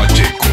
Pacheco.